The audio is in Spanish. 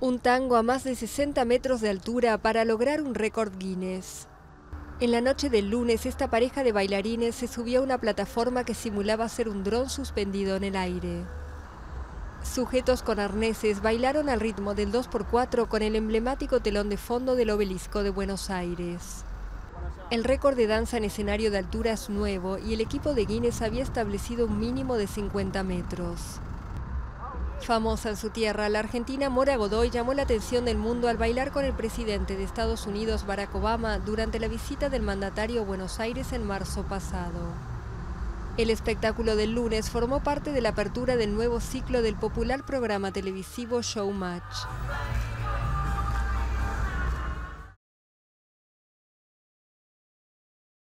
Un tango a más de 60 metros de altura para lograr un récord Guinness. En la noche del lunes, esta pareja de bailarines se subió a una plataforma que simulaba ser un dron suspendido en el aire. Sujetos con arneses bailaron al ritmo del 2x4 con el emblemático telón de fondo del obelisco de Buenos Aires. El récord de danza en escenario de altura es nuevo y el equipo de Guinness había establecido un mínimo de 50 metros. Famosa en su tierra, la argentina Mora Godoy llamó la atención del mundo al bailar con el presidente de Estados Unidos, Barack Obama, durante la visita del mandatario a Buenos Aires en marzo pasado. El espectáculo del lunes formó parte de la apertura del nuevo ciclo del popular programa televisivo Showmatch.